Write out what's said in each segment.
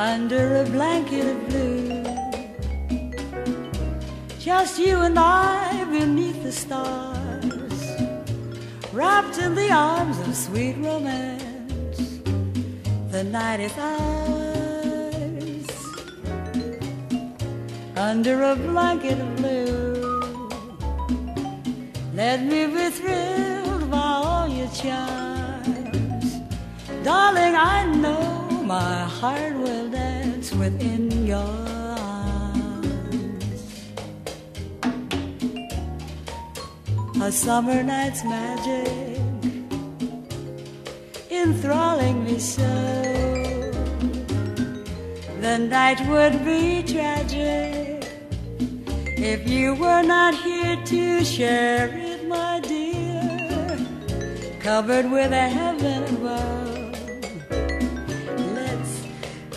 under a blanket of blue. Just you and I beneath the stars, wrapped in the arms of sweet romance. The night is ours under a blanket of blue. Let me be thrilled by all your charms, darling. I know my heart will dance within your arms. A summer night's magic enthralling me so. The night would be tragic if you were not here to share it, my dear. Covered with a heaven above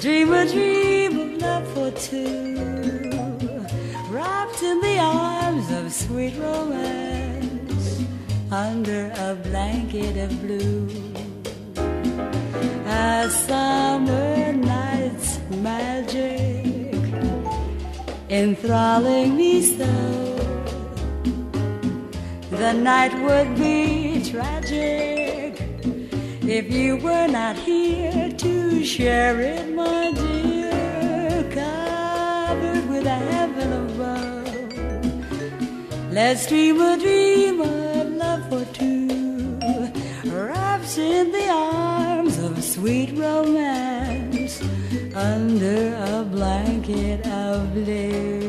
Dream a dream of love for two, wrapped in the arms of sweet romance, under a blanket of blue. As summer night's magic, enthralling me so. The night would be tragic if you were not here to share it, my dear, covered with a heaven above. Let's dream a dream of love for two, wrapped in the arms of sweet romance under a blanket of blue.